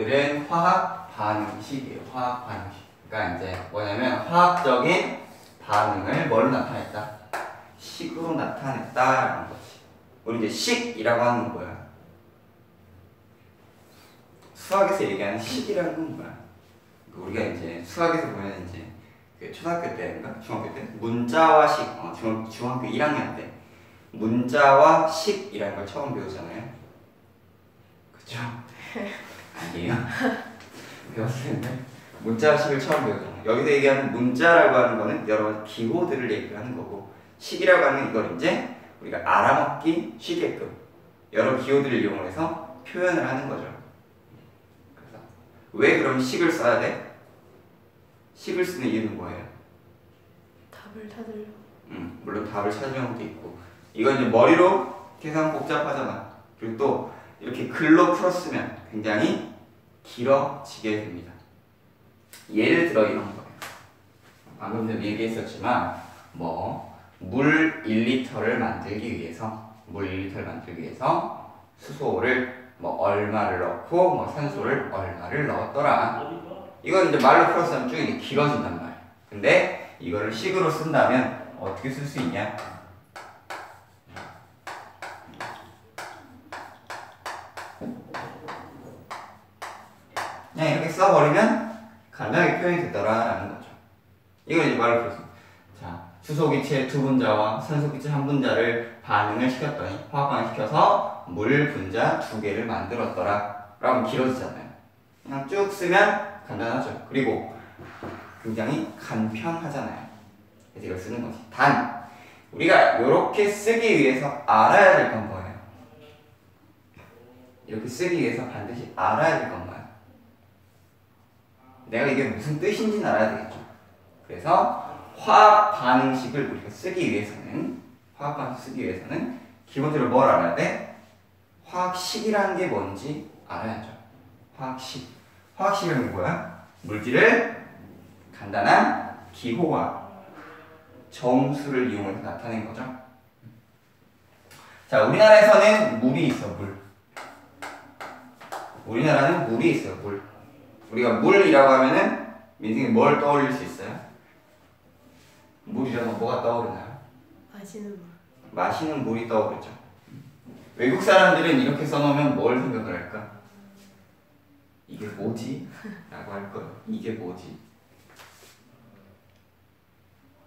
오늘은 화학 반응식이에요. 화학 반응식. 그러니까 이제 뭐냐면 화학적인 반응을 뭘로 나타냈다? 식으로 나타냈다라는 거지. 우리 이제 식이라고 하는 건 뭐야? 수학에서 얘기하는 식이라는 건 뭐야? 우리가 이제 수학에서 보면 이제 그 초등학교 때인가 중학교 때 문자와 식, 어, 중, 중학교 1학년 때 문자와 식이라는 걸 처음 배우잖아요. 그죠? 아니에요. 배웠을 텐데 문자와 식을 처음 배우잖아요. 여기서 얘기하는 문자라고 하는 거는 여러 가지 기호들을 얘기하는 거고 식이라고 하는 이걸 이제 우리가 알아먹기 쉬게끔 여러 기호들을 이용해서 표현을 하는 거죠. 그래서 왜 그럼 식을 써야 돼? 식을 쓰는 이유는 뭐예요? 답을 찾으려. 음, 물론 답을 찾으려는 것도 있고 이건 이제 머리로 계산 복잡하잖아. 그리고 또 이렇게 글로 풀었으면 굉장히 길어지게 됩니다. 예를 들어 이런 거예요. 방금 전 얘기했었지만 뭐 물 1리터를 만들기 위해서 물 1리터를 만들기 위해서 수소를 뭐 얼마를 넣고 뭐 산소를 얼마를 넣었더라. 이건 이제 말로 풀었으면 쭉 이렇게 길어진단 말이야. 근데 이거를 식으로 쓴다면 어떻게 쓸 수 있냐? 그냥 이렇게 써버리면 간단하게 표현이 되더라라는 거죠. 이건 이제 말로 풀었어. 자, 수소기체 두 분자와 산소기체 한 분자를 반응을 시켰더니 화학반응 시켜서 물 분자 두 개를 만들었더라. 라고 길어지잖아요. 그냥 쭉 쓰면 간단하죠. 그리고 굉장히 간편하잖아요. 그래서 이걸 쓰는 거지. 단, 우리가 이렇게 쓰기 위해서 알아야 될 건 뭐예요? 이렇게 쓰기 위해서 반드시 알아야 될 건 뭐예요? 내가 이게 무슨 뜻인지는 알아야 되겠죠. 그래서 화학 반응식을 우리가 쓰기 위해서는 화학 반응식 쓰기 위해서는 기본적으로 뭘 알아야 돼? 화학식이라는 게 뭔지 알아야죠. 화학식. 화학식은 뭐야? 물질을 간단한 기호와 정수를 이용해서 나타낸 거죠. 자, 우리나라에서는 물이 있어, 물. 우리나라는 물이 있어요, 물. 우리가 물이라고 하면은 민생이 뭘 떠올릴 수 있어요? 물이라면 뭐가 떠오르나요? 마시는 물. 마시는 물이 떠오르죠. 외국 사람들은 이렇게 써놓으면 뭘 생각을 할까? 이게 뭐지? 라고 할 거예요. 이게 뭐지?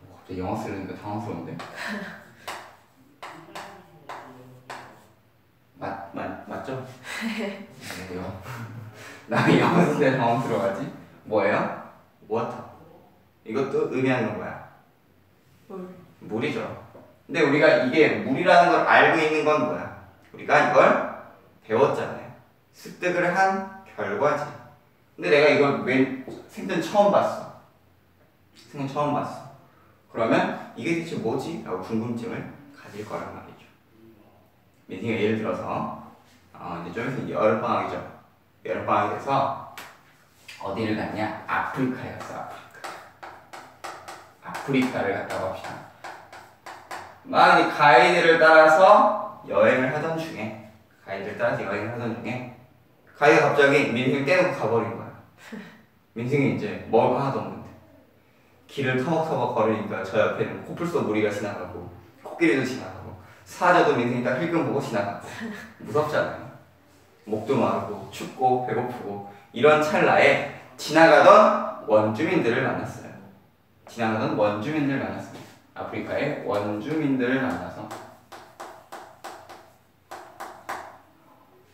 어, 갑자기 영어 쓰려니까 당황스러운데? 맞, 맞, 맞죠? 아니요. 나 영어 쓸때 당황스러워하지? 뭐예요? Water. 이것도 의미하는 거야. 물. 물이죠. 근데 우리가 이게 물이라는 걸 알고 있는 건 뭐야? 우리가 이걸 배웠잖아요. 습득을 한 결과지. 근데 내가 이걸 웬 생전 처음 봤어. 생전 처음 봤어. 그러면 이게 대체 뭐지? 라고 궁금증을 가질 거란 말이죠. 민생이가 예를 들어서 어, 이제 좀 있으면 여름방학이죠. 돼서 어디를 갔냐? 아프리카에 갔어. 아프리카. 아프리카를 갔다고 합시다. 막 이 가이드를 따라서 여행을 하던 중에 가이드를 따라서 여행을 하던 중에 가이드가 갑자기 민승을 떼놓고 가버린 거야. 민승이 이제 먹을 거 하나도 없는데 길을 터벅터벅 걸으니까 저 옆에는 코뿔소 무리가 지나가고 코끼리도 지나가고 사자도 민승이 딱 힐끔 보고 지나가고 무섭잖아요. 목도 마르고 춥고 배고프고 이런 찰나에 지나가던 원주민들을 만났어요. 지나가던 원주민들을 만났습니다. 아프리카의 원주민들을 만나서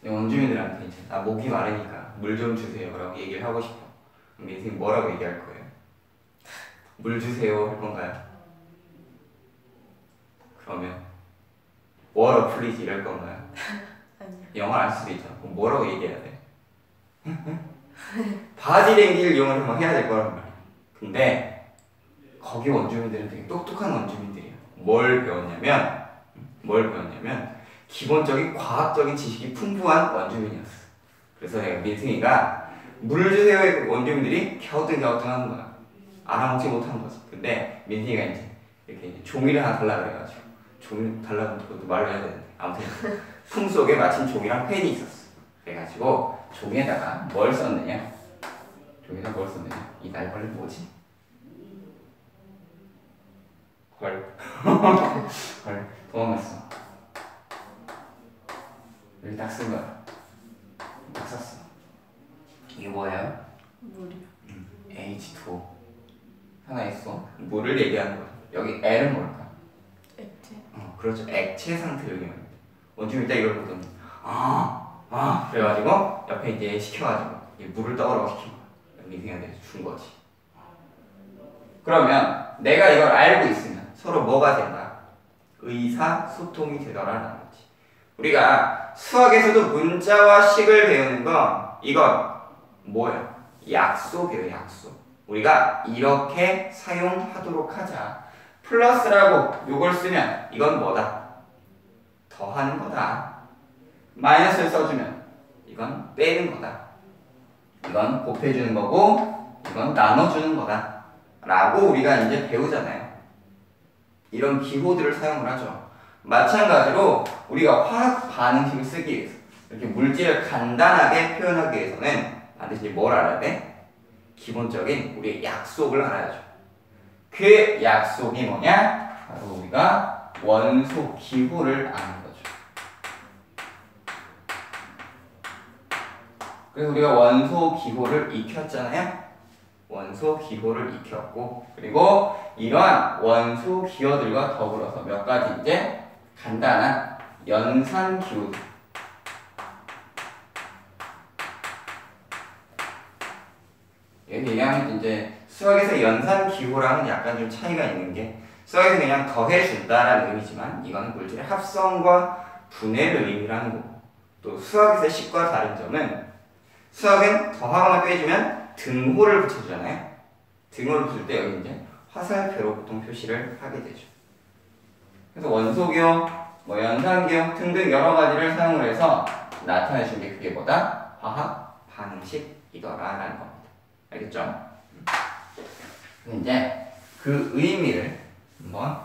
이 원주민들한테 이제 나 목이 마르니까 물 좀 주세요 라고 얘기를 하고 싶어. 그럼 인생 뭐라고 얘기할 거예요? 물 주세요 할 건가요? 그러면 water please 이럴 건가요? 영어를 알 수도 있죠. 그럼 뭐라고 얘기해야 돼? 바디랭귀를 이용해서 막 해야 될 거란 말이야. 근데 거기 원주민들은 되게 똑똑한 원주민들이야. 뭘 배웠냐면 뭘 배웠냐면 기본적인 과학적인 지식이 풍부한 원주민이었어. 그래서 민승이가 물 주세요의 그 원주민들이 갸우뚱갸우뚱 하는 거야. 알아먹지 못하는 거지. 근데 민승이가 이제 이렇게 이제 종이를 하나 달라 그래가지고 종이 달라고 말을 해야 되는데 아무튼 품 속에 마침 종이랑 펜이 있었어. 그래가지고 종에다가 뭘 썼느냐? 종에다 뭘 썼느냐? 이 날벌레 뭐지? 헐. 헐. 도망갔어. 여기 딱 쓴 거야. 딱 썼어. 이게 뭐예요? 물이요. H2O. 하나 있어. 물을 얘기하는 거야. 여기 L은 뭘까? 액체. 어, 그렇죠. 액체 상태를 얘기합니다. 원주민 때 이걸 보더니 아, 아 그래가지고 옆에 이제 시켜가지고 이 물을 떠오르고 시킨 거야. 미생한테 준 거지. 그러면 내가 이걸 알고 있으면 서로 뭐가 된다? 의사 소통이 되더라라는 거지. 우리가 수학에서도 문자와 식을 배우는 건 이건 뭐야? 약속이에요, 약속. 우리가 이렇게 사용하도록 하자. 플러스라고 요걸 쓰면 이건 뭐다? 더하는 거다. 마이너스를 써주면 이건 빼는 거다. 이건 곱해주는 거고 이건 나눠주는 거다. 라고 우리가 이제 배우잖아요. 이런 기호들을 사용을 하죠. 마찬가지로 우리가 화학 반응식을 쓰기 위해서 이렇게 물질을 간단하게 표현하기 위해서는 반드시 뭘 알아야 돼? 기본적인 우리의 약속을 알아야죠. 그 약속이 뭐냐? 바로 우리가 원소 기호를 아는 거죠. 그래서 우리가 원소 기호를 익혔잖아요. 원소 기호를 익혔고 그리고 이러한 원소 기호들과 더불어서 몇 가지 이제 간단한 연산 여기 얘기하면 이제 수학에서 연산 기호랑은 약간 좀 차이가 있는 게 수학에서 그냥 더해준다라는 의미지만 이거는 물질의 합성과 분해를 의미하는 거고 또 수학에서 식과 다른 점은 수학은 더하거나 빼주면 등호를 붙여주잖아요. 등호를 붙일 때 여기 이제 화살표로 보통 표시를 하게 되죠. 그래서 원소기호, 뭐 연산기호 등등 여러 가지를 사용을 해서 나타내준 게 그게 뭐다? 화학 반응식이더라라는 겁니다. 알겠죠? 이제 그 의미를 한번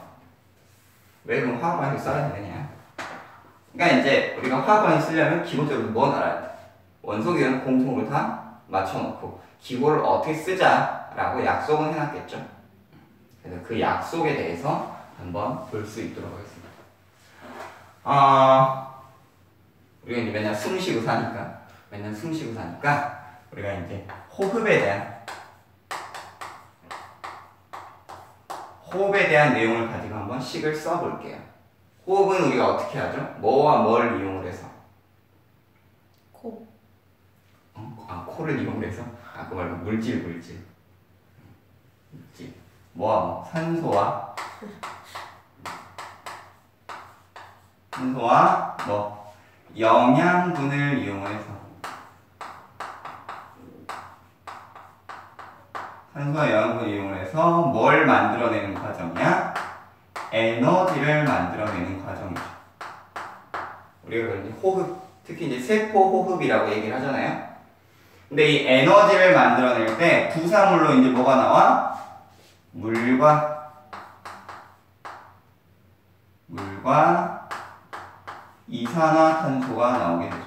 왜 그럼 화학 반응식 써야 되느냐? 그러니까 이제 우리가 화학 반응식 쓰려면 기본적으로 뭐 알아야 돼? 원소기호는 공통으로 다 맞춰놓고 기호를 어떻게 쓰자라고 약속은 해놨겠죠. 그래서 그 약속에 대해서 한번 볼 수 있도록 하겠습니다. 아 우리가 이제 맨날 숨 쉬고 사니까 맨날 숨 쉬고 사니까 우리가 이제 호흡에 대한 호흡에 대한 내용을 가지고 한번 식을 써볼게요. 호흡은 우리가 어떻게 하죠? 뭐와 뭘 이용을 해서? 코. 어? 아 코를 이용해서? 아그 말고 물질 물질 물질 뭐와 뭐? 산소와 산소와 뭐 영양분을 이용해서 산소와 영양분을 이용해서 뭘 만들어내는 과정이야? 에너지를 만들어내는 과정이죠. 우리가 그런지 호흡, 특히 이제 세포 호흡이라고 얘기를 하잖아요. 근데 이 에너지를 만들어낼 때 부사물로 이제 뭐가 나와? 물과 물과 이산화탄소가 나오게 되죠.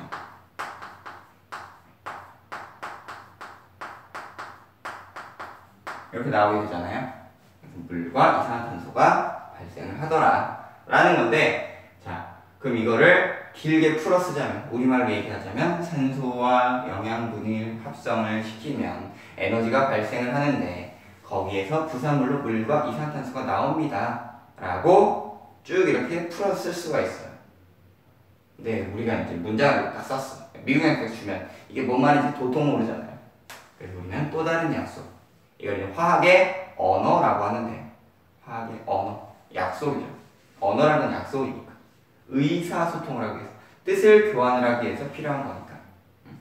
이렇게 나오게 되잖아요. 물과 이산화탄소가 발생을 하더라. 라는 건데, 자, 그럼 이거를 길게 풀어 쓰자면, 우리말로 얘기하자면, 산소와 영양분을 합성을 시키면 에너지가 발생을 하는데, 거기에서 부산물로 물과 이산화탄소가 나옵니다. 라고 쭉 이렇게 풀어 쓸 수가 있어요. 근데 우리가 이제 문장을 딱 썼어. 미국에서 주면 이게 뭔 말인지 도통 모르잖아요. 그래서 우리는 또 다른 약속. 이걸 화학의 언어라고 하는데, 화학의 언어. 약속이죠. 언어라는 건 약속이니까. 의사소통을 하기 위해서. 뜻을 교환을 하기 위해서 필요한 거니까. 음.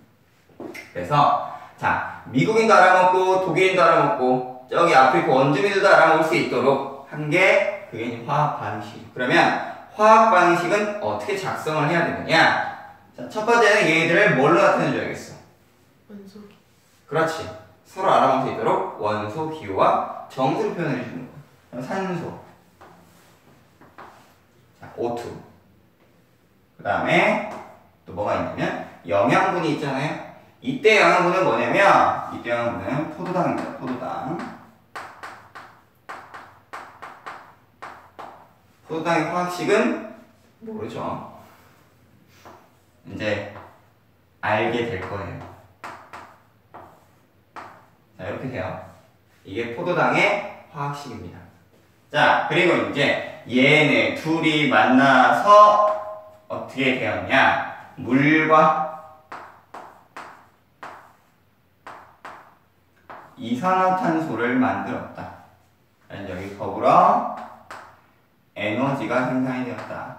그래서, 자, 미국인도 알아먹고, 독일인도 알아먹고, 저기 아프리카 원주민들도 알아먹을 수 있도록 한 게, 그게 화학 반응식이죠. 그러면, 화학 반응식은 어떻게 작성을 해야 되느냐? 자, 첫 번째는 얘들을 뭘로 나타내줘야겠어? 원소기. 그렇지. 서로 알아볼 수 있도록 원소 기호와 정수를 표현해 주는 거야. 산소. 자, O2. 그 다음에 또 뭐가 있냐면 영양분이 있잖아요. 이때 영양분은 뭐냐면 이때 영양분은 포도당입니다. 포도당. 포도당의 화학식은 모르죠. 이제 알게 될 거예요. 자 이렇게 돼요. 이게 포도당의 화학식입니다. 자 그리고 이제 얘네 둘이 만나서 어떻게 되었냐? 물과 이산화탄소를 만들었다. 여기 더불어 에너지가 생산이 되었다.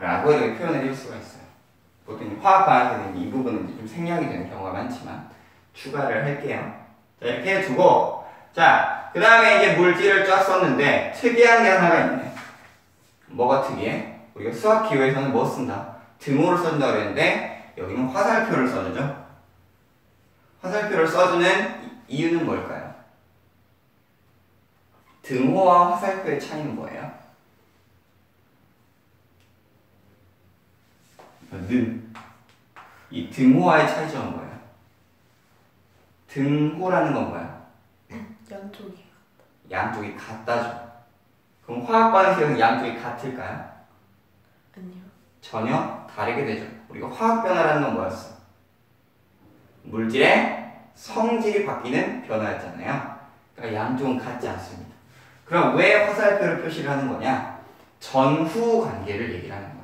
라고 이렇게 표현을 해줄 수가 있어요. 보통 화학 과학에서는 이 부분은 좀 생략이 되는 경우가 많지만 추가를 할게요. 자, 이렇게 해두고 자, 그 다음에 이제 물질을 쫙 썼는데 특이한 게 하나가 있네. 뭐가 특이해? 우리가 수학 기호에서는 뭐 쓴다? 등호를 쓴다 그랬는데 여기는 화살표를 써주죠. 화살표를 써주는 이- 이유는 뭘까요? 등호와 화살표의 차이는 뭐예요? 는. 이 등호와의 차이점은 뭐예요? 등호라는 건 뭐야? 양쪽이 양쪽이 같다죠. 그럼 화학 반응식에서는 양쪽이 같을까요? 아니요. 전혀 다르게 되죠. 우리가 화학 변화라는 건 뭐였어? 물질의 성질이 바뀌는 변화였잖아요. 그러니까 양쪽은 같지 않습니다. 그럼 왜 화살표를 표시를 하는 거냐? 전후 관계를 얘기를 하는 거야.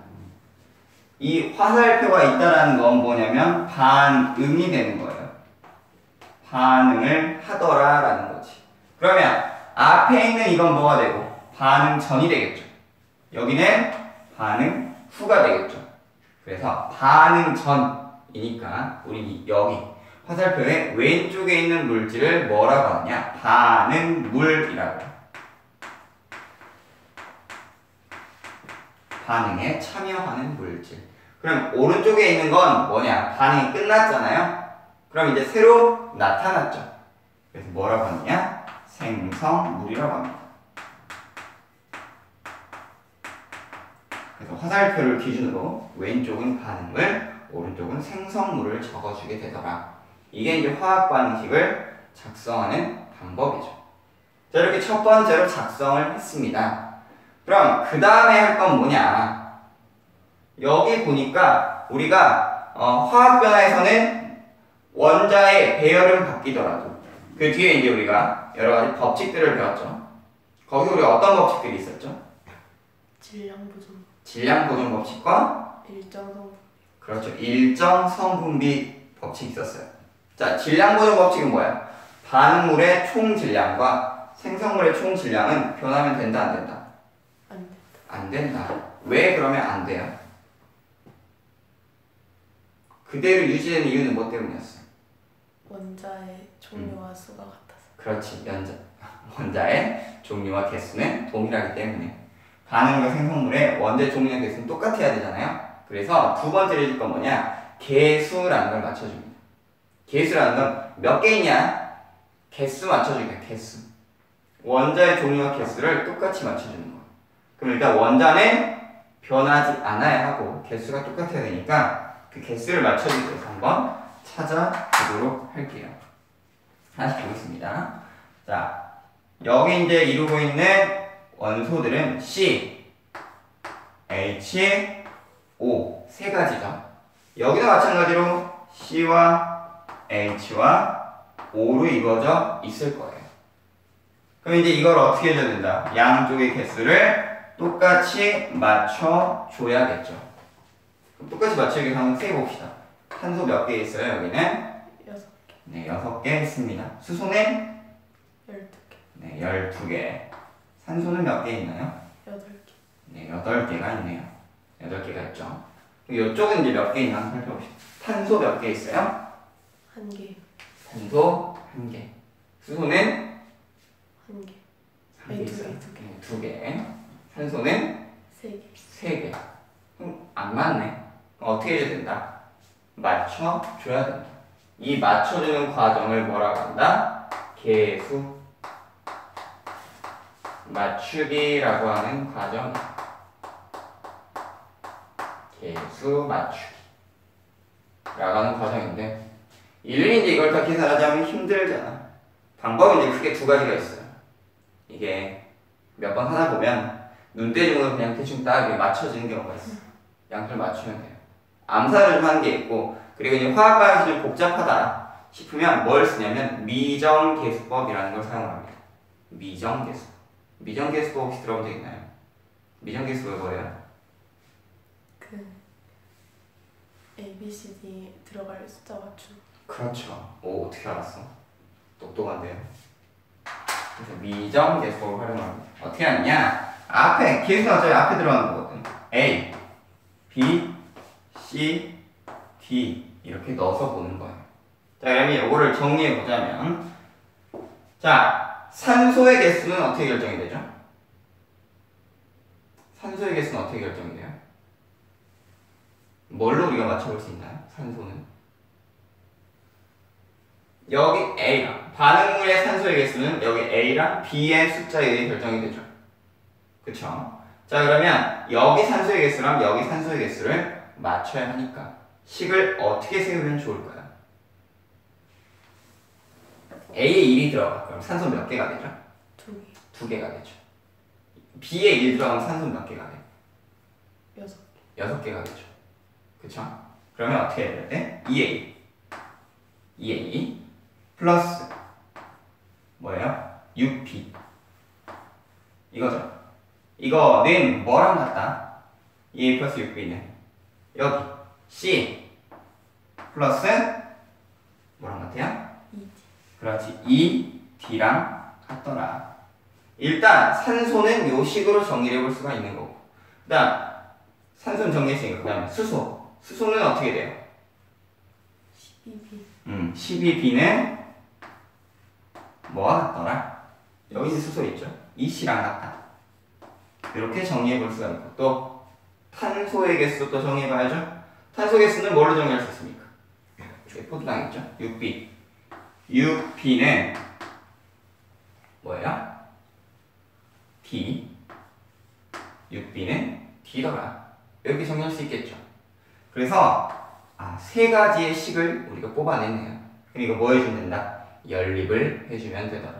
이 화살표가 있다라는 건 뭐냐면 반응이 되는 거예요. 반응을 하더라라는 거지. 그러면 앞에 있는 이건 뭐가 되고 반응 전이 되겠죠. 여기는 반응 후가 되겠죠. 그래서 반응 전이니까 우리 여기 화살표의 왼쪽에 있는 물질을 뭐라고 하냐? 반응물이라고. 반응에 참여하는 물질. 그럼 오른쪽에 있는 건 뭐냐? 반응이 끝났잖아요. 그럼 이제 새로 나타났죠. 그래서 뭐라고 하느냐? 생성물이라고 합니다. 그래서 화살표를 기준으로 왼쪽은 반응물, 오른쪽은 생성물을 적어주게 되더라. 이게 이제 화학 반응식을 작성하는 방법이죠. 자, 이렇게 첫 번째로 작성을 했습니다. 그럼 그 다음에 할 건 뭐냐? 여기 보니까 우리가 어, 화학 변화에서는 원자의 배열은 바뀌더라도 그 뒤에 이제 우리가 여러 가지 법칙들을 배웠죠. 거기 우리 어떤 법칙들이 있었죠? 질량 보존 질량 보존 법칙과 일정 성분 그렇죠. 일정 성분비 법칙이 있었어요. 자, 질량 보존 법칙은 뭐야? 반응물의 총 질량과 생성물의 총 질량은 변하면 된다 안 된다? 안 돼. 안 된다. 왜 그러면 안 돼요? 그대로 유지되는 이유는 뭐 때문이었어? 원자의 종류와 수가 같아서 그렇지. 연자, 원자의 종류와 개수는 동일하기 때문에 반응과 생성물의 원자 종류와 개수는 똑같아야 되잖아요. 그래서 두 번째로 해줄 건 뭐냐? 개수라는 걸 맞춰줍니다. 개수라는 건 몇개 있냐? 개수 맞춰주기야. 개수. 원자의 종류와 개수를 똑같이 맞춰주는 거야. 그럼 일단 원자는 변하지 않아야 하고 개수가 똑같아야 되니까 그 개수를 맞춰주기 위해서 한번 찾아보도록 할게요. 하나씩 보겠습니다. 자, 여기 이제 이루고 있는 원소들은 C, H, O 세 가지죠. 여기도 마찬가지로 C와 H와 O로 이루어져 있을 거예요. 그럼 이제 이걸 어떻게 해줘야 된다? 양쪽의 개수를 똑같이 맞춰 줘야겠죠. 그럼 똑같이 맞추기 위해서 한번 세봅시다. 탄소 몇 개 있어요? 여기는 여섯 네, 여섯 개 있습니다. 수소는 열두 개 네, 12개. 산소는 몇 개 있나요? 여덟 개 네, 8개가 있네요. 8개가 있죠. 그럼 이쪽은 이제 몇 개 있나 살펴봅시다. 탄소 몇 개 있어요? 한 개, 탄소 1개. 수소는 한 개, 3개 아니, 두 있어요. 개, 두 개. 네, 2개. 산소는 세 개. 3개. 그럼 안 맞네. 어떻게 해야 된다? 맞춰줘야 된다. 이 맞춰주는 과정을 뭐라고 한다? 계수 맞추기라고 하는 과정. 계수 맞추기. 나가는 과정인데 일일이 이걸 다 계산하자면 힘들잖아. 방법은 이제 크게 두 가지가 있어요. 이게 몇 번 하다 보면 눈대중으로 그냥 대충 딱 맞춰지는 경우가 있어. 양수를 맞추면 돼요. 암산을 좀 하는 게 있고 그리고 이제 화학과학이 좀 복잡하다 싶으면 뭘 쓰냐면 미정계수법이라는 걸 사용합니다. 미정계수. 미정계수법 혹시 들어본 적 있나요? 미정계수가 뭐예요? 그 A, B, C, D 들어갈 숫자 맞춤. 그렇죠. 오 어떻게 알았어? 똑똑한데요. 그래서 미정 계수법을 활용합니다. 어떻게 하느냐? 앞에 계수는 어차피 앞에 들어가는 거거든. A, B, C, D 이렇게 넣어서 보는 거예요. 자 그러면 이거를 정리해 보자면 자 산소의 개수는 어떻게 결정이 되죠? 산소의 개수는 어떻게 결정이 돼요? 뭘로 우리가 맞춰볼 수 있나요? 산소는? 여기 A랑 반응물의 산소의 개수는 여기 A랑 B의 숫자에 의해 결정이 되죠. 그쵸? 자 그러면 여기 산소의 개수랑 여기 산소의 개수를 맞춰야 하니까 식을 어떻게 세우면 좋을까요? A에 1이 들어가 그럼 산소 몇 개가 되죠? 두 개, 두 개가 되죠. B에 1 들어가면 산소 몇 개가 돼? 여섯 여섯 개가 되죠. 그쵸? 그러면 어떻게 해야 돼? 2A 2A 플러스 뭐예요? 6B 이거죠. 이거는 뭐랑 같다? 2A 플러스 6B는 여기 C 플러스 뭐랑 같아요? 이 그렇지 2D랑 같더라. 일단 산소는 요 식으로 정리해 볼 수가 있는 거고 그 다음 산소는 정리했으니까 그 다음에 수소 수소는 어떻게 돼요? 12B 음, 12B는 뭐와 같더라? 여기 이제 수소 있죠? 이 C랑 같다. 이렇게 정리해 볼 수가 있고 또 탄소의 개수 또 정리해 봐야죠. 탄소 개수는 뭘로 정리할 수 있습니까? 여기 포도당 있죠? 6B. 6B는 뭐예요? D. 6B는 D더라. 이렇게 정리할 수 있겠죠. 그래서 아, 세 가지의 식을 우리가 뽑아냈네요. 그럼 이거 뭐 된다? 연립을 해주면 되더라.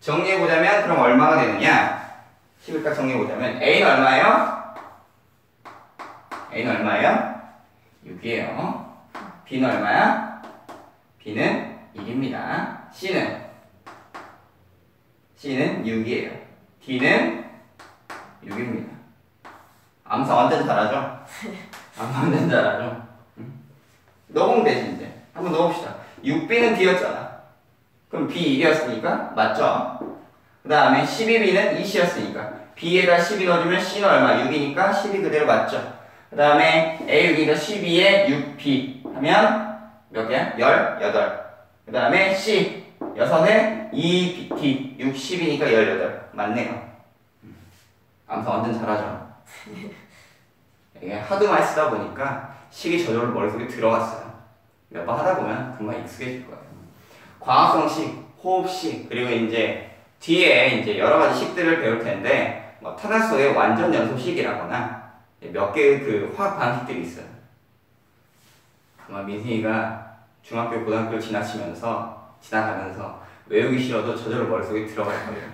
정리해보자면 그럼 얼마가 되느냐? 식을 딱 정리해보자면 A는 얼마예요? A는 얼마예요? 6이에요. B는 얼마야? B는 1입니다. C는? C는 6이에요. D는 6입니다. 암사 완전 잘하죠? 암사 완전 잘하죠? 넣으면 되지 이제 한번 넣어봅시다 6b는 D였잖아 그럼 B 1이었으니까 맞죠? 그 다음에 12b는 2C였으니까 B에다 12 넣어주면 C는 얼마? 6이니까 12 그대로 맞죠? 그 다음에 A 6이니까 12에 6B 하면 몇 개야? 18. 그 다음에 C 6에 2BT 6, 10이니까 18 맞네요 암사 완전 잘하죠? 이게 하도 많이 쓰다 보니까 식이 저절로 머릿속에 들어갔어요. 몇 번 하다 보면 금방 익숙해질 거예요. 광합성식, 호흡식, 그리고 이제 뒤에 이제 여러 가지 식들을 배울 텐데 뭐 탄화수의 완전 연소식이라거나 몇 개의 그 화학 방식들이 있어요. 아마 민승이가 중학교, 고등학교 지나치면서 지나가면서 외우기 싫어도 저절로 머릿속에 들어갈 거예요.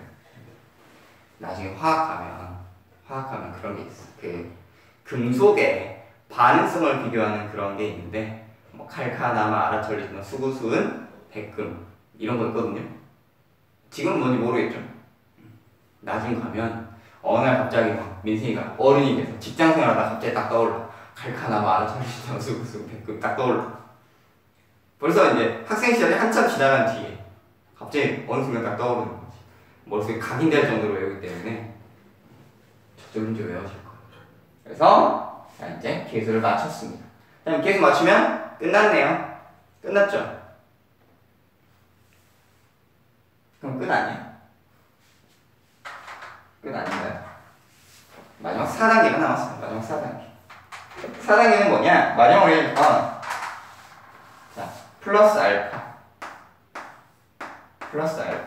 나중에 화학하면 화학하면 그런 게 있어. 그 금속의 반응성을 비교하는 그런 게 있는데 뭐 칼카나마, 아라철리스나 수구수은, 백금 이런 거 있거든요. 지금은 뭔지 모르겠죠. 나중 가면 어느 날 갑자기 막 민승이가 어른이 돼서 직장 생활하다 갑자기 딱 떠올라. 칼카나마, 아라철리스나 수구수, 백금 딱 떠올라. 벌써 이제 학생 시절이 한참 지나간 뒤에 갑자기 어느 순간 딱 떠오르는 거지. 머릿속에 각인될 정도로 외우기 때문에 저절로 이제 외워질 거예요. 그래서 자, 이제 개수를 맞췄습니다. 그럼 개수 맞추면 끝났네요. 끝났죠? 그럼 끝 아니야? 끝 아닌가요? 마지막 4단계가 남았어요. 마지막 4단계. 4단계는 뭐냐? 마지막으로 해줄까? 자, 플러스 알파. 플러스 알파.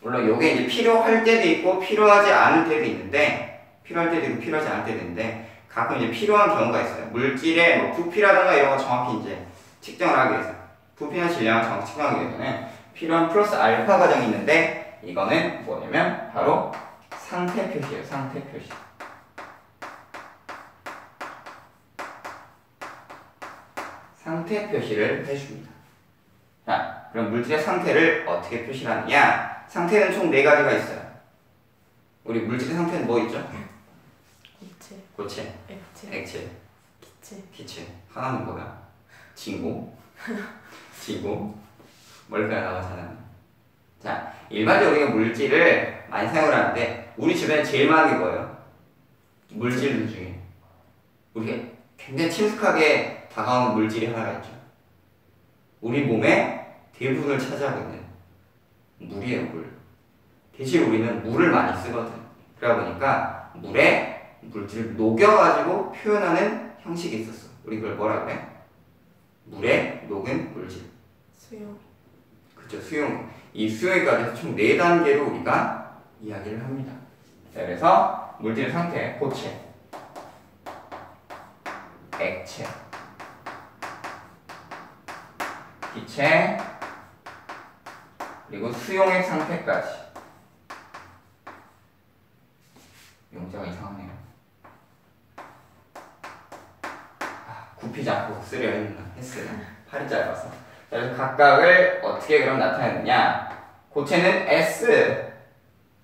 물론 요게 이제 필요할 때도 있고 필요하지 않을 때도 있는데 필요할 때도 있고 필요하지 않을 때도 있는데 가끔 이제 필요한 경우가 있어요. 물질의 뭐 부피라든가 이런 거 정확히 이제 측정을 하기 위해서 부피나 질량을 정확히 측정하기 위해서는 필요한 플러스 알파 과정이 있는데 이거는 뭐냐면 바로 상태 표시예요. 상태 표시. 상태 표시를 해줍니다. 자, 그럼 물질의 상태를 어떻게 표시하느냐? 상태는 총 네 가지가 있어요. 우리 물질의 상태는 뭐 있죠? 고체, 고체, 액체, 액체, 기체, 기체. 하나는 뭐야? 진공, 진공. 뭘까요? 나머지는? 자, 일반적으로 우리가 물질을 많이 사용을 하는데 우리 주변에 제일 많은 게 뭐예요? 물질 중에 우리가 굉장히 친숙하게 다가오는 물질이 하나가 있죠. 우리 몸의 대부분을 차지하고 있는 물이에요, 물. 대신 우리는 물을 많이 쓰거든. 그러다 보니까 물에 물질을 녹여가지고 표현하는 형식이 있었어. 우리 그걸 뭐라 그래? 물에 녹은 물질. 수용, 그쵸, 수용. 이 수용에까지 해서 총 4단계로 우리가 이야기를 합니다. 자, 그래서 물질의 상태, 고체, 액체, 기체, 그리고 수용액 상태까지. 용자가 이상하네요. 아, 굽히지 않고 쓰려 했어요. 팔이 짧아서. 자, 그래서 각각을 어떻게 그럼 나타내느냐? 고체는 S,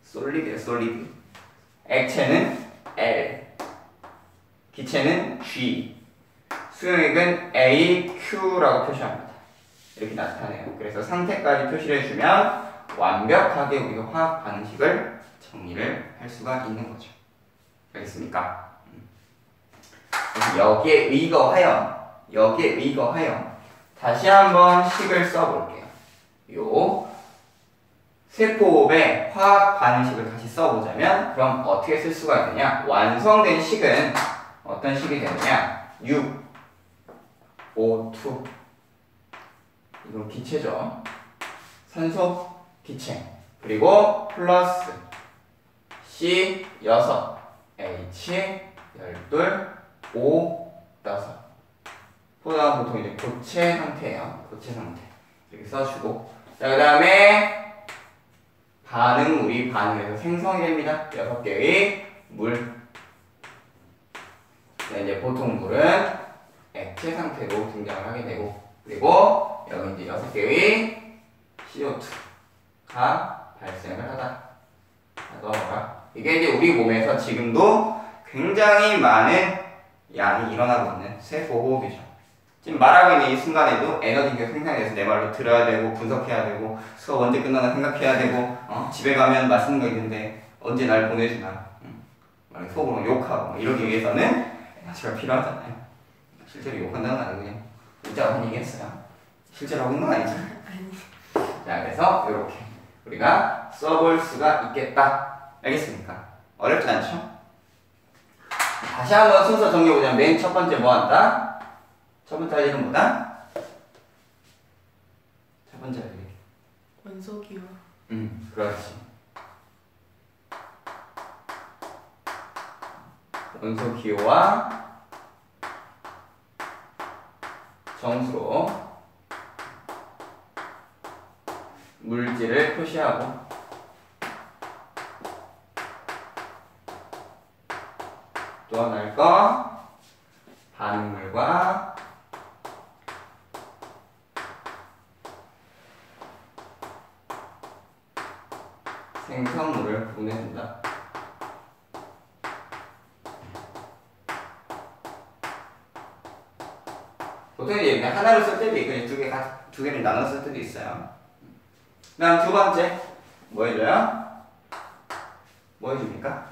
솔리드예요, 솔리드. 액체는 L, 기체는 G, 수용액은 A, Q라고 표시합니다. 이렇게 나타내요. 그래서 상태까지 표시를 해주면 완벽하게 우리가 화학 반응식을 정리를 할 수가 있는 거죠. 알겠습니까? 음. 여기에 의거하여, 여기에 의거하여 다시 한번 식을 써볼게요. 요 세포의 화학 반응식을 다시 써보자면 그럼 어떻게 쓸 수가 있느냐? 완성된 식은 어떤 식이 되느냐? 6, 5, 2 이건 기체죠. 산소 기체 그리고 플러스 C 6, H 12, O 5 포도는 보통 이제 고체 상태예요. 고체 상태. 이렇게 써주고. 자, 그 다음에 반응물이 반응해서 생성이 됩니다. 여섯 개의 물. 자, 이제 보통 물은 액체 상태로 등장을 하게 되고, 그리고 여기 이제 여섯 개의 CO2가 발생을 하다. 넣어라. 이게 이제 우리 몸에서 지금도 굉장히 많은 양이 일어나고 있는 세포호흡이죠. 지금 말하고 있는 이 순간에도 에너지가 생산돼서 내 말로 들어야 되고 분석해야 되고 수업 언제 끝나나 생각해야 되고 어? 집에 가면 맛있는 거 있는데 언제 날 보내주나 속으로 욕하고 막 이러기 위해서는 에너지가 필요하잖아요. 실제로 욕한다는 건 아니고 그 냥 의자가 한 얘기했어요. 실제로 하는 건 아니죠. 자 그래서 이렇게 우리가 써볼 수가 있겠다. 알겠습니까? 어렵지 않죠? 다시 한번 순서 정리해보자면 맨 첫 번째 뭐 한다? 첫 번째 할 일은 뭐다? 첫 번째 할 일. 원소 기호, 음, 그렇지. 원소 기호와 정수로 물질을 표시하고 또 하나일 거 반응물과 생성물을 구분해준다. 보통 이제 그냥 하나를 쓸 때도 있고 두 개, 가- 두 개를 나눠 쓸 때도 있어요. 그 다음 두 번째, 뭐 해줘요? 뭐 해줍니까?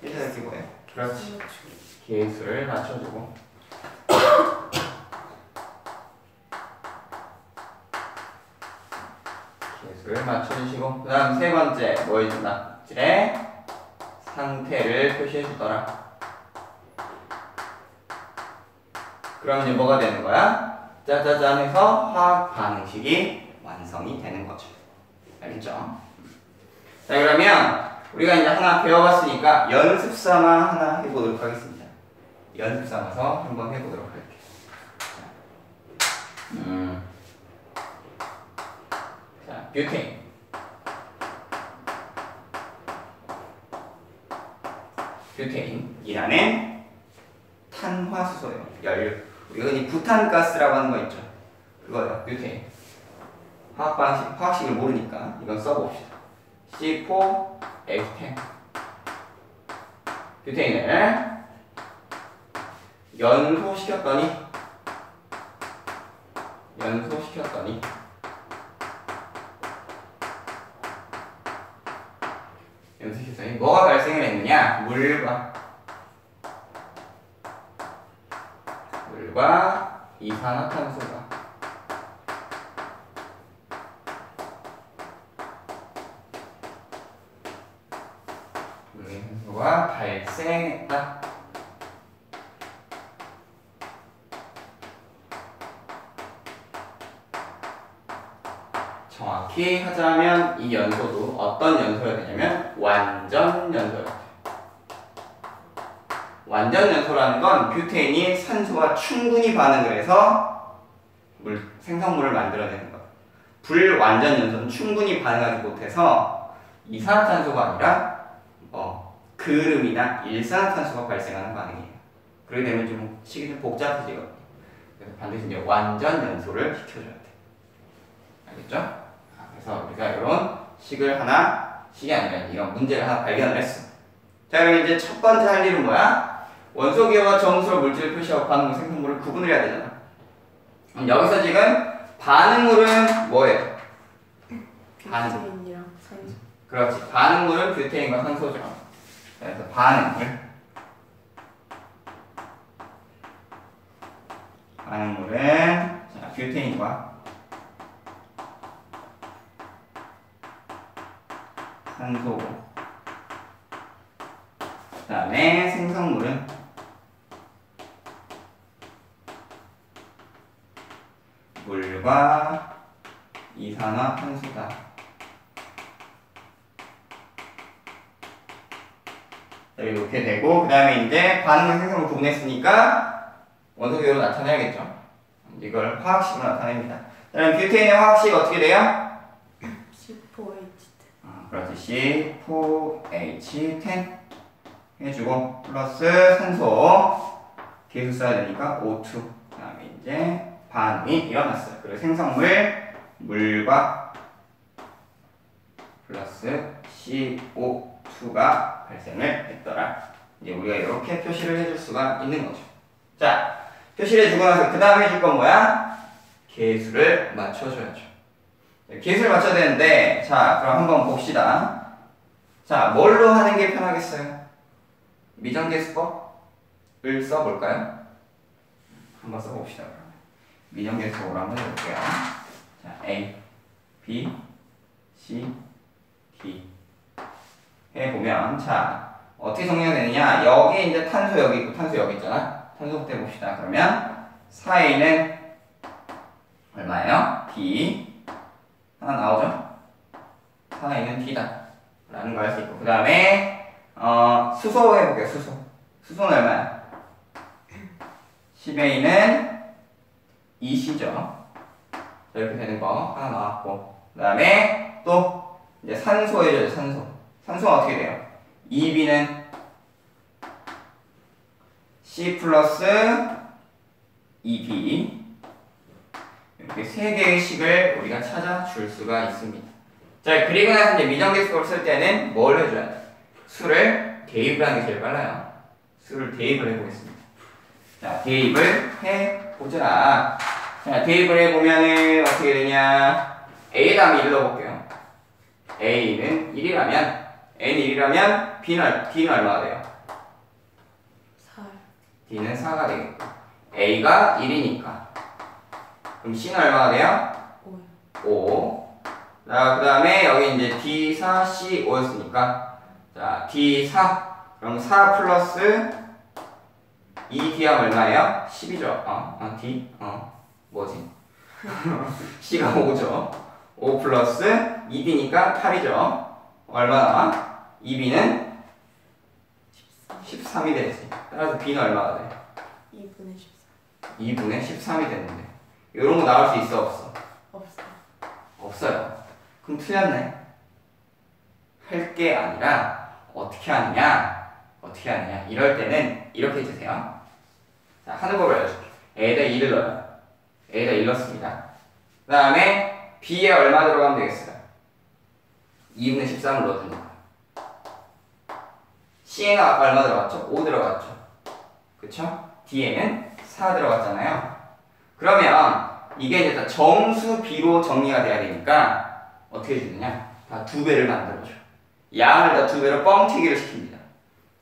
이렇게 뭐예요? 그렇지. 개수를 맞춰주고. 개수를 맞춰주시고. 그 다음 세 번째, 뭐 해준다? 질의 상태를 표시해주더라. 이제 뭐가 되는 거야? 짜자잔 해서 화학 반응식이 완성이 되는 거죠. 알겠죠? 자, 그러면 우리가 이제 하나 배워봤으니까 연습 삼아 하나 해보도록 하겠습니다. 연습 삼아서 한번 해보도록 할게요. 음. 자, 뷰테인. 뷰테인이라는 탄화수소예요. 연료. 우리가 흔히 부탄가스라고 하는 거 있죠. 그거예요. 뷰테인. 화학 방식, 화학식을 모르니까 이건 써봅시다. C4H10. 뷰테인을 연소시켰더니 연소시켰더니 연소시켰더니 뭐가 발생을 했느냐? 물과 물과 이산화탄소가 물과 발생했다. 정확히 하자면 이 연소도 어떤 연소가 되냐면 완전 돼요. 완전 연소라는 건 뷰테인이 산소와 충분히 반응을 해서 물, 생성물을 만들어내는 거예요. 불완전 연소는 충분히 반응하지 못해서 이산화탄소가 아니라 뭐 그름이나 일산화탄소가 발생하는 반응이에요. 그렇게 되면 좀 식이 좀 복잡해지거든요. 그래서 반드시 이제 완전 연소를 시켜줘야 돼. 알겠죠? 아, 그래서 우리가 이런 식을 하나, 식이 아니라 이런 문제를 하나 발견을 했어. 자, 그럼 이제 첫 번째 할 일은 뭐야? 원소기호와 정수로 물질을 표시하고 반응물 생성물을 구분을 해야 되잖아. 그럼 여기서 지금 반응물은 뭐예요? 반응. 산소. 그렇지. 반응물은 뷰테인과 산소죠. 그래서 반응물. 반응물은 자, 뷰테인과 산소고. 그다음에 생성물은 물과 이산화탄소다. 자, 이렇게 되고 그 다음에 이제 반응물 생성을 구분했으니까 원소기호로 나타내야겠죠. 이걸 화학식으로 나타냅니다. 그럼 뷰테인의 화학식 어떻게 돼요? C4H10. 아, 그렇지 C4H10 해주고 플러스 산소 계수 써야 되니까 O2 그 다음에 이제 반응이 일어났어요. 그리고 생성물 물과 플러스 CO2가 발생을 했더라. 이제 우리가 이렇게 표시를 해줄 수가 있는 거죠. 자, 표시를 해주고 나서 그 다음 해줄 건 뭐야? 계수를 맞춰줘야죠. 네, 계수를 맞춰야 되는데, 자, 그럼 한번 봅시다. 자, 뭘로 하는 게 편하겠어요? 미정계수법을 써볼까요? 한번 써봅시다. 그러면. 미정계수법으로 한번 해볼게요. 자, A, B, C, D 해보면 자 어떻게 정리가 되느냐 여기 이제 탄소 여기 있고 탄소 여기 있잖아 탄소부터 해봅시다 그러면 4A는 얼마예요? D 하나 나오죠? 4A는 D다 라는 걸알수 있고 그 다음에 어, 수소 해볼게요 수소 수소는 얼마야? 10A는 2C죠? 이렇게 되는 거 하나 나왔고 그 다음에 또 이제 산소 해줘요 산소. 산소가 어떻게 돼요? 2B는 C 플러스 2B 이렇게 세 개의 식을 우리가 찾아줄 수가 있습니다. 자 그리고 나서 이제 미정계수법을 쓸 때는 뭘 해줘야 돼? 수를 대입을 하는 게 제일 빨라요. 수를 대입을 해보겠습니다. 자 대입을 해보자 자, 대입을 해보면은 어떻게 되냐. A 다음에 1을 넣어볼게요. A는 1이라면, N이 1이라면, B는, D는 얼마가 돼요? 4. D는 4가 되겠고. A가 1이니까. 그럼 C는 얼마가 돼요? 5. 5. 자, 그 다음에 여기 이제 D4, C, 5였으니까. 자, D4. 그럼 4 플러스 2D 하면 얼마예요? 10이죠. 어, 어, D. 어. 뭐지? C가 5죠. 5 플러스 2B니까 8이죠. 얼마나? 2B는 13이 되지. 따라서 B는 얼마가 돼? 2분의 14 2분의 13이 됐는데 이런 거 나올 수 있어 없어? 없어 없어요. 그럼 틀렸네. 할 게 아니라 어떻게 하느냐? 어떻게 하느냐? 이럴 때는 이렇게 해주세요. 자, 하는 법을 알려줄게. A에다 2를 넣어요. A에다 1 넣습니다. 그 다음에 B에 얼마 들어가면 되겠어요? 2분의 13을 넣어주는 거예요. C에는 얼마 들어갔죠? 5 들어갔죠? 그쵸? D에는 4 들어갔잖아요. 그러면 이게 이제 다 정수 B로 정리가 돼야 되니까 어떻게 해주느냐? 다 두 배를 만들어줘. 양을 다 두 배로 뻥튀기를 시킵니다.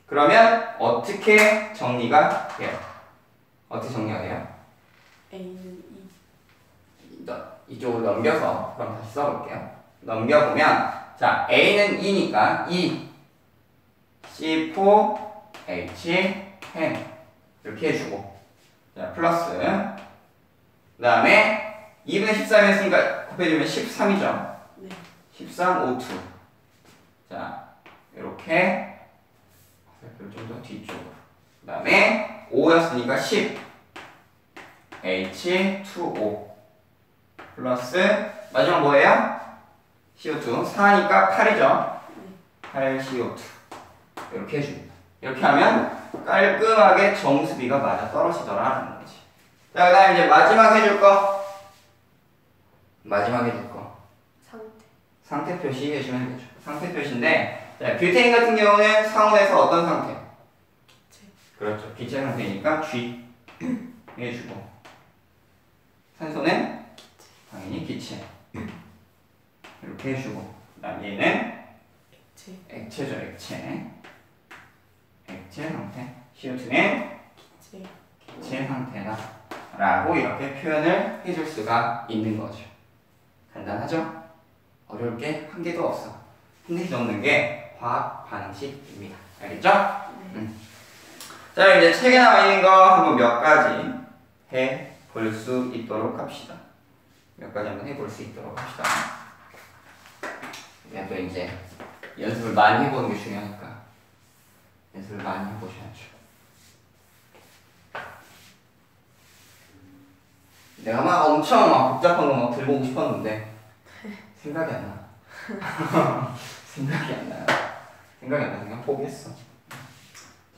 그러면 어떻게 정리가 돼요? 어떻게 정리가 돼요? A는 2 너- 이쪽으로 넘겨서 그럼 다시 써볼게요. 넘겨보면 자 A는 2니까 2 C4 H 10 이렇게 해주고. 자 플러스. 그 다음에 2분의 13 했으니까 곱해주면 13이죠. 네. 13 O2 자 이렇게 좀더 뒤쪽으로. 그 다음에 5였으니까 10 H2O 플러스 마지막 뭐예요? CO2 4니까 8이죠? 8 CO2 이렇게 해줍니다. 이렇게 하면 깔끔하게 정수비가 맞아 떨어지더라라는 거지. 자그 다음에 이제 마지막 해줄 거. 마지막 해줄 거. 상태. 상태 표시 해주면 되죠. 상태 표시인데, 자, 뷰테인 같은 경우는 상온에서 어떤 상태? 기체. 그렇죠. 기체 상태니까 G. 해주고, 산소는 당연히 기체 이렇게 해주고, 그 다음 얘는 기체 액체죠, 액체. 액체 상태. CO2는 기체 기체 상태다. 라고 이렇게 표현을 해줄 수가 있는 거죠. 간단하죠? 어려울 게 한 개도 없어. 한 개도 없는 게 화학 반응식입니다. 알겠죠? 네 자, 이제 책에 나와 있는 거 한번 몇 가지 해 볼 수 있도록 합시다. 몇 가지 한번 해볼 수 있도록 합시다. 그냥 또 이제 연습을 많이 해보는 게 중요하니까 연습을 많이 해보셔야죠. 내가 막 엄청 막 복잡한 거 막 들고 오고 싶었는데 생각이 안 나. 생각이 안 나요. 생각이 안 나. 그냥 포기했어.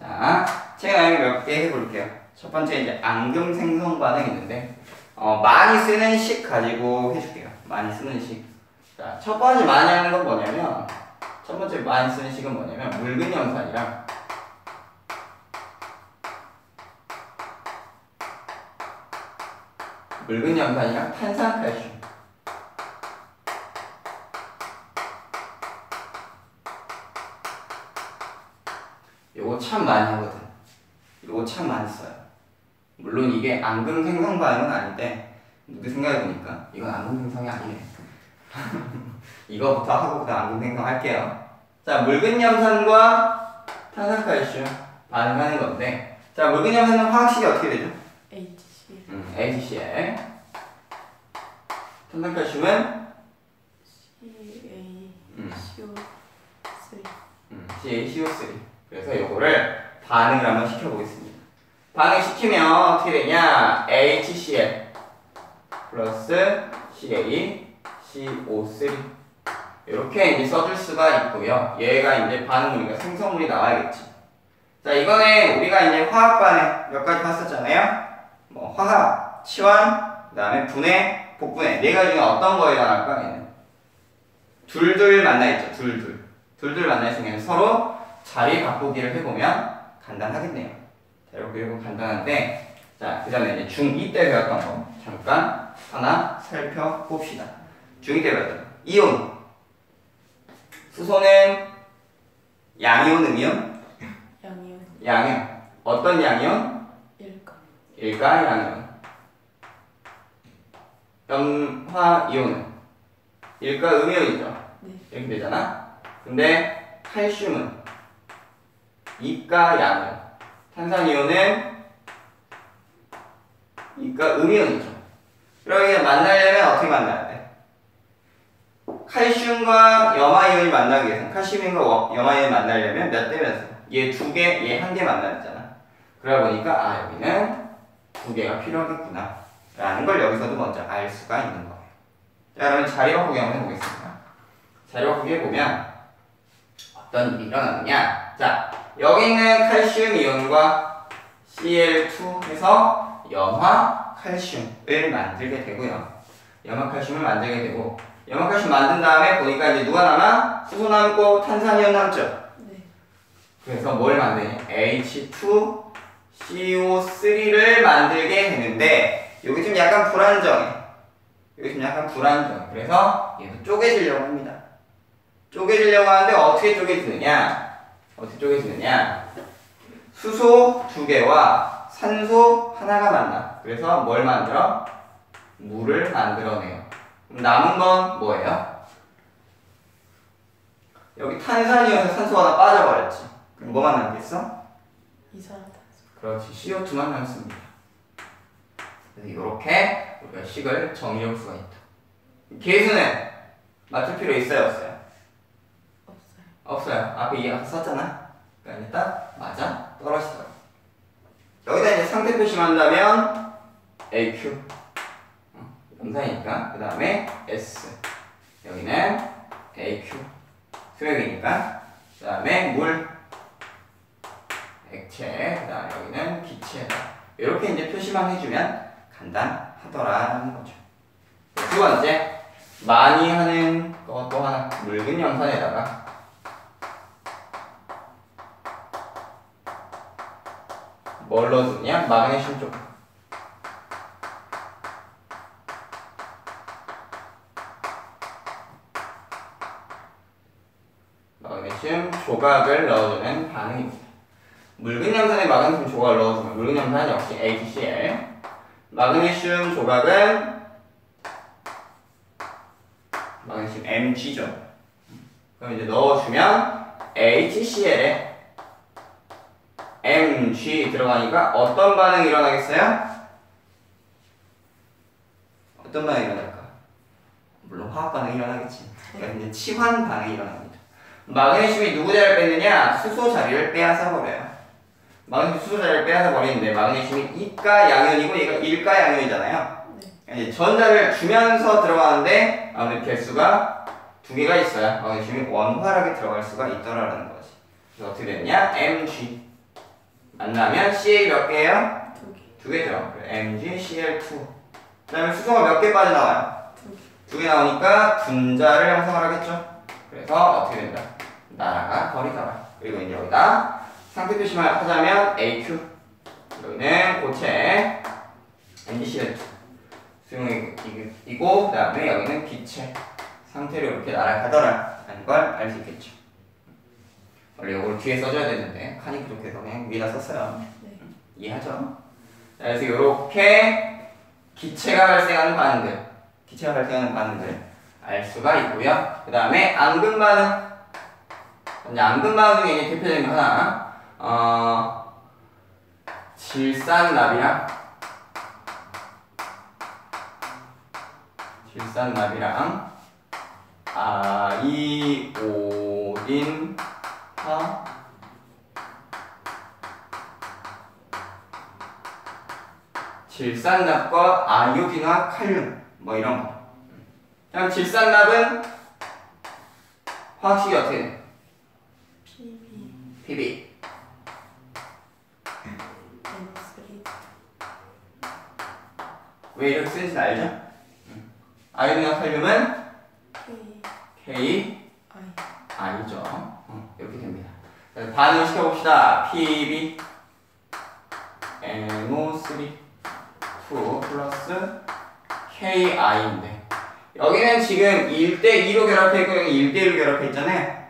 자, 나온 몇개 해볼게요. 첫 번째 이제 앙금 생성 반응 있는데 어, 많이 쓰는 식 가지고 해줄게요. 많이 쓰는 식. 자, 첫 번째 많이 하는 건 뭐냐면 첫 번째 많이 쓰는 식은 뭐냐면 묽은 염산이랑 묽은 염산이랑 탄산칼슘. 요거 참 많이 하거든. 요거 참 많이 써요. 물론 이게 앙금 생성 반응은 아닌데 누구 생각해보니까 이건 앙금 생성이 아니네. 이거부터 하고 그다음 앙금 생성 할게요. 자, 묽은 염산과 탄산칼슘 반응하는 건데 자, 묽은 염산은 화학식이 어떻게 되죠? HCl 음, HCl. 탄산칼슘은 CA 음. CO3 음, CaCO3. 그래서 요거를 반응을 한번 시켜보겠습니다. 반응시키면 어떻게 되냐? HCl 플러스 CaCO3 이렇게 이제 써줄 수가 있고요. 얘가 이제 반응물이니까 생성물이 나와야겠지. 자, 이번에 우리가 이제 화학 반응 몇 가지 봤었잖아요. 뭐 화학, 치환, 그다음에 분해, 복분해 네 가지 중에 어떤 거에 해당할까? 얘는 둘둘 만나 있죠. 둘둘. 둘둘 만나 있으면 서로 자리 바꾸기를 해보면 간단하겠네요. 자, 이렇게 이거 간단한데, 자, 그 전에 이제 중2 때 배웠던 거 잠깐 하나 살펴봅시다. 중2 때 배웠던 거. 이온. 수소는 양이온, 음이온? 양이온 양이온. 어떤 양이온? 일가 일가 양이온. 염화이온은 일가 음이온이죠. 네 이렇게 되잖아. 근데 칼슘은 이가 양이온. 탄산이온은 이가 음이온이죠. 그러면 만나려면 어떻게 만나야 돼? 칼슘과 염화이온이 만나기 위해서 칼슘과 워- 염화이온이 만나려면 몇대 몇이야? 얘두 개, 얘 한 개 만나야 되잖아. 그러다 보니까 아 여기는 두 개가 필요하겠구나. 라는 걸 여기서도 먼저 알 수가 있는 거예요. 자, 그러면 자리 바꾸기 한번 해보겠습니다. 자리 바꾸기 해보면 어떤 일이 일어나느냐. 자, 여기 있는 칼슘 이온과 Cl2 해서 염화 칼슘을 만들게 되고요. 염화 칼슘을 만들게 되고 염화 칼슘 만든 다음에 보니까 이제 누가 남아? 수소 남고 탄산이온 남죠. 네. 그래서 뭘 만드냐? H2CO3를 만들게 되는데 여기 좀 약간 불안정해. 여기 좀 약간 불안정. 그래서 얘도 쪼개지려고 합니다. 쪼개지려고 하는데 어떻게 쪼개지느냐? 어떻게 쪼개지느냐? 수소 두 개와 산소 하나가 만나. 그래서 뭘 만들어? 물을 만들어내요. 그럼 남은 건 뭐예요? 여기 탄산이어서 산소가 하나 빠져버렸지. 그럼 뭐만 남겠어? 이산화탄소. 그렇지. CO2만 남습니다. 그래서 이렇게 우리가 식을 정리할 수가 있다. 계수는 맞출 필요 있어요, 없어요? 없어요. 앞에 이 아까 썼잖아. 그러니까 일단 맞아 떨어지더라고. 여기다 이제 상태 표시한다면 AQ 어, 염산이니까 그 다음에 S 여기는 AQ 수액이니까 그 다음에 물 액체 그 다음에 여기는 기체다. 이렇게 이제 표시만 해주면 간단하더라는 거죠. 두 번째 많이 하는 거또 하나 묽은 염산에다가 뭘 넣어주냐? 마그네슘 쪽. 마그네슘 조각을 넣어주는 반응입니다. 묽은 염산에 마그네슘 조각을 넣어주면 묽은 염산 역시 HCl. 마그네슘 조각은 마그네슘 Mg죠. 그럼 이제 넣어주면 HCl에 Mg 들어가니까 어떤 반응이 일어나겠어요? 어떤 반응이 일어날까? 물론 화학 반응이 일어나겠지. 그러니까 이제 치환 반응이 일어납니다. 마그네슘이 누구 자리를 뺐느냐? 수소 자리를 빼앗아 버려요. 마그네슘 수소 자리를 빼앗아 버리는데 마그네슘이 이가 양이온이고 얘가 일가 양이온이잖아요. 네. 이제 전자를 주면서 들어가는데 아무래도 개수가 두 개가 있어야 마그네슘이 원활하게 들어갈 수가 있더라라는 거지. 그래서 어떻게 됐냐? Mg 만나면 CA 몇 개예요? 두 개. 개죠. Mg, Cl2. 그 다음에 수소가 몇 개 빠져나와요? 두 개. 두개 나오니까 분자를 형성을 하겠죠. 그래서 어떻게 된다? 날아가 버리더라. 그리고 이제 여기다 상태 표시만 하자면 AQ 여기는 고체 MgCl2 수용이고 그 다음에 여기는 기체 상태로 이렇게 날아가더라라는 걸 알 수 있겠죠. 원래 이걸 뒤에 써줘야 되는데 칸이 부족해서 그냥 위에다 썼어요. 네. 이해하죠? 자, 그래서 이렇게 기체가 발생하는 반응들, 기체가 발생하는 반응들 알 수가 있고요. 그 다음에 앙금 반응. 앙금 반응 중에 대표적인 거 하나, 어, 질산납이랑 질산납이랑 아이오딘 화 질산납과 아이오딘화 칼륨 뭐 이런 거. 그럼 질산납은 화학식이 어떻게 돼? PB PB. N3 왜 이렇게 쓰는지 알죠? 응. 아이오딘과 칼륨은 K K I I죠. 어, 이렇게 됩니다. 그래서 반응을 시켜 봅시다. PB NO3 2 플러스 KI인데 여기는 지금 1대2로 결합해 있고 여기 1대1로 결합해 있잖아요.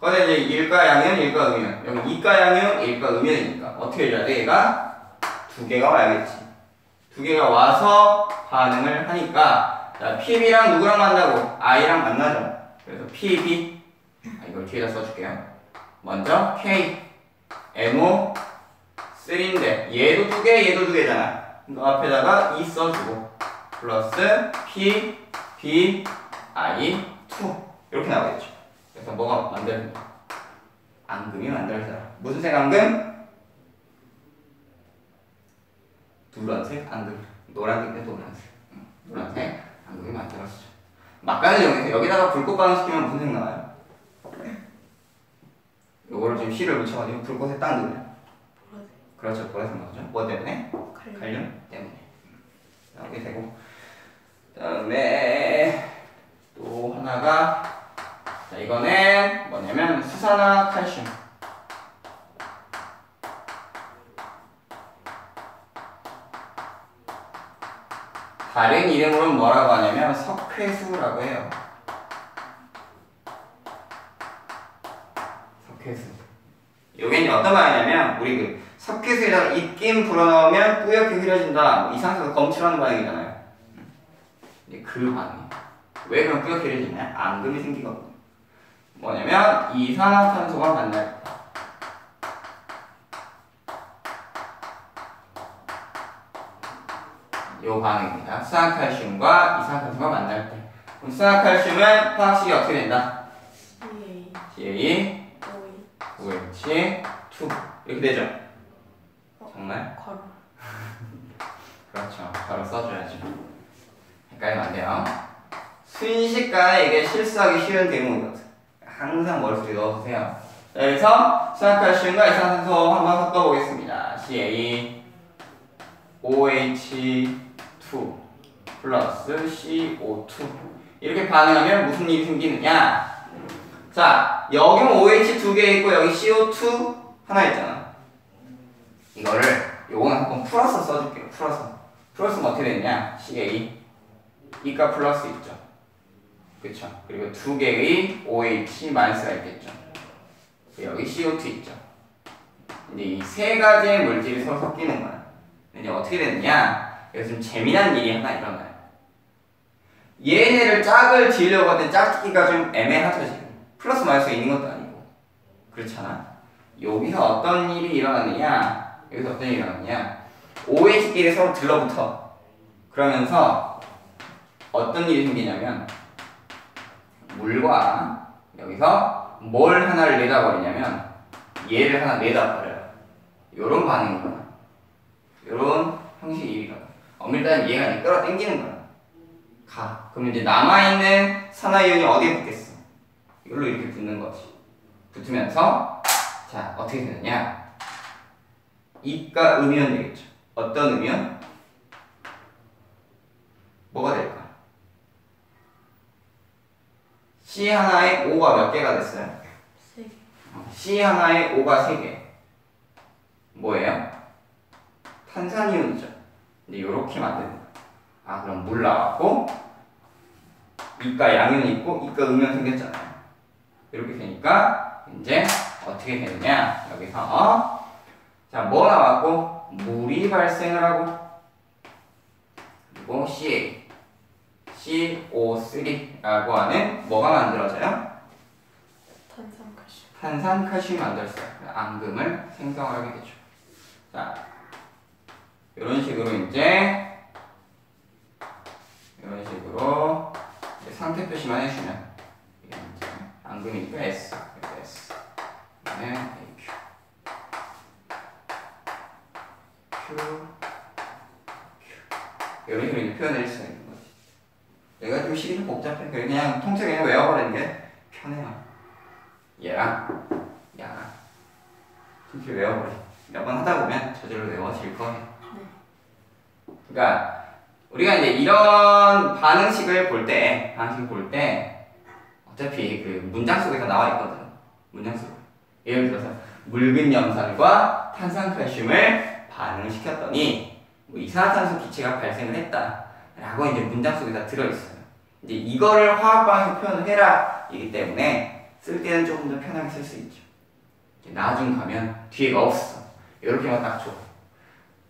거기다 이제 1가 양이온, 1가 음이온. 여기 2가 양이온, 1가 음이온이니까 어떻게 해줘야 돼? 얘가 두 개가 와야겠지. 두 개가 와서 반응을 하니까 자, PB랑 누구랑 만나고 I랑 만나죠. 그래서 PB 아, 이걸 뒤에다 써줄게요. 먼저 K NO 3인데 얘도 두 개, 얘도 두 개잖아. 그 앞에다가 2 써주고 플러스 P B I 2 이렇게 나오겠죠. 그래서 뭐가 만들어진다? 앙금이 만들어지더라. 무슨 색 앙금? 노란색, 앙금. 노란색인데 노란색. 응, 노란색, 앙금이 만들어지죠. 막간을 이용해서 여기다가 불꽃 반응시키면 무슨 색 나와요? 요거를 지금 C를 붙여가지고 불꽃에 딱 넣으면. 그렇죠. 보라색 나오죠. 뭐 때문에? 칼륨. 칼륨 때문에. 나오게 되고. 그 다음에 또 하나가 자 이거는 뭐냐면 수산화 칼슘. 다른 이름으로는 뭐라고 하냐면 석회수라고 해요 석회수 이제 어떤 말이냐면 우리 그 석회수에다가 입김 불어넣으면 뿌옇게 흐려진다 뭐 이상해서 검출하는 반응이잖아요 이제 그 반응 왜 그럼 뿌옇게 흐려지냐 앙금이 생기거든요 뭐냐면 이산화탄소가 만날 때요 반응입니다. 수산칼슘과 이산화탄소가 만날 때. 그럼 수산칼슘은 화학식이 어떻게 된다? CA. CA, OE. OH, 2 이렇게 되죠. 어. 정말? 괄호. 그렇죠. 바로 써줘야죠. 헷갈리면 안 돼요. 순식간에 이게 실수하기 쉬운 대목이거든. 항상 머릿속에 넣어두세요. 자, 여기서 수산칼슘과 이산화탄소 한번 섞어보겠습니다. CA, OH2 플러스 CO2 이렇게 반응하면 무슨 일이 생기느냐? 자, 여기 OH 두 개 있고 여기 CO2 하나 있잖아. 이거를 요거는 한번 풀어서 써줄게요. 풀어서. 풀었으면 어떻게 되느냐? CA 이가 플러스 있죠. 그쵸? 그리고 두 개의 OH 마이너스가 있겠죠. 여기 CO2 있죠. 이제 이 세 가지의 물질이 서로 섞이는 거야. 이제 어떻게 되느냐? 여기서 좀 재미난 일이 하나 일어나요. 얘네를 짝을 지으려고 하던 짝짓기가 좀 애매하죠 지금. 플러스 마이너스가 있는 것도 아니고. 그렇잖아. 여기서 어떤 일이 일어나느냐? 여기서 어떤 일이 일어나느냐? OH끼리 서로 들러붙어. 그러면서 어떤 일이 생기냐면 물과 여기서 뭘 하나를 내다 버리냐면 얘를 하나 내다 버려요. 요런 반응이거든. 요런 형식의 일이거든. 엄밀히 얘가 이제 끌어당기는 거야. 가. 그럼 이제 남아있는 산화이온이 어디에 붙겠어? 이걸로 이렇게 붙는 거지. 붙으면서 자 어떻게 되느냐? 입과 음이온 되겠죠. 어떤 음이온? 뭐가 될까? C 하나에 O가 몇 개가 됐어요? 세 개. C 하나에 O가 3개. 뭐예요? 탄산이온이죠. 이제 요렇게 만드는 거야. 아, 그럼 물 나왔고, 이가 양이온 있고, 이가 음이온 생겼잖아요. 이렇게 되니까, 이제 어떻게 되느냐? 여기서, 어? 자, 뭐 나왔고, 물이 발생을 하고, 그리고 CA, CO3라고 하는 뭐가 만들어져요? 탄산칼슘. 탄산 칼슘이 만들었어요. 앙금을 생성하게 되죠. 자, 이런 식으로 이제 이런 식으로 상태 표시만 해주면 이제 앙금이니까 S, S, 그다음에 AQ, Q, Q 식으로 이제 표현을 할 수가 있는 거지. 내가 좀 식이 좀 복잡해. 그냥 통째로 그냥 외워버리는 게 편해요. 얘랑 얘랑 통째로 외워버려. 몇번 하다 보면 저절로 외워질 거예요. 그러니까 우리가 이제 이런 반응식을 볼 때, 반응식을 볼때 어차피 그 문장 속에서 나와 있거든. 문장 속. 예를 들어서 묽은 염산과 탄산칼슘을 반응시켰더니 뭐 이산화탄소 기체가 발생을 했다 라고 이제 문장 속에 다 들어 있어요. 이제 이거를 화학 방식으로 표현을 해라 이기 때문에 쓸 때는 조금 더 편하게 쓸 수 있죠. 나중 가면 뒤에가 없어. 이렇게만 딱 줘.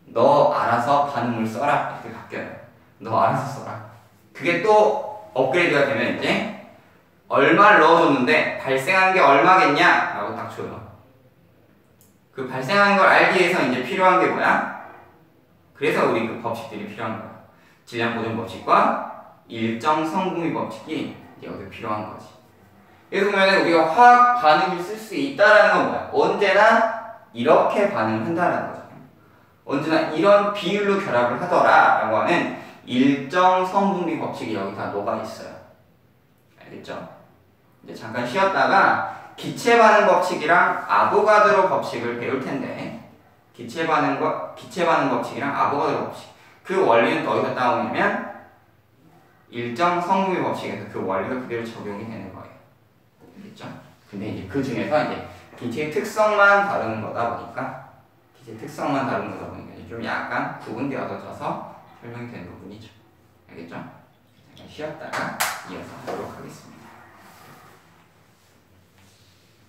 너 알아서 반응물 써라 이렇게 바뀌어요. 너 알아서 써라. 그게 또 업그레이드가 되면 이제 얼마를 넣어줬는데 발생한 게 얼마겠냐 라고 딱 줘요. 그 발생하는 걸 알기 위해서 이제 필요한 게 뭐야? 그래서 우리 그 법칙들이 필요한 거야. 질량 보존 법칙과 일정 성분비 법칙이 여기 필요한 거지. 그래서 보면 우리가 화학 반응을 쓸 수 있다라는 건 뭐야? 언제나 이렇게 반응을 한다라는 거죠. 언제나 이런 비율로 결합을 하더라라고 하는 일정 성분비 법칙이 여기 다 녹아 있어요. 알겠죠? 이제 잠깐 쉬었다가 기체 반응 법칙이랑 아보가드로 법칙을 배울 텐데 기체 반응과 기체 반응 법칙이랑 아보가드로 법칙 그 원리는 어디서 따오냐면 일정 성분비 법칙에서 그 원리가 그대로 적용이 되는 거예요. 알겠죠? 근데 이제 그 중에서 이제 기체의 특성만 다루는 거다 보니까 기체 특성만 다루는 거다 보니까 좀 약간 구분되어서 져서 설명이 되는 부분이죠. 알겠죠? 잠깐 쉬었다가 이어서 하도록 하겠습니다.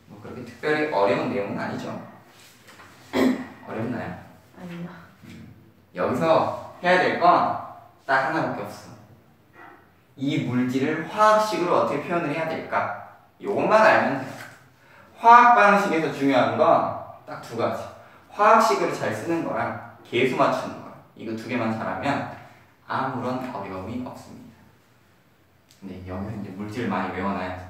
뭐 그렇게 특별히 어려운 내용은 아니죠. 어렵나요? 아니요. 여기서 해야 될 건 딱 하나밖에 없어. 이 물질을 화학식으로 어떻게 표현을 해야 될까? 요것만 알면 돼. 화학 방식에서 중요한 건 딱 두 가지. 화학식으로 잘 쓰는 거랑 계수 맞추는 거. 이거 두 개만 잘하면 아무런 어려움이 없습니다. 근데 여기서 이제 물질을 많이 외워놔야 돼.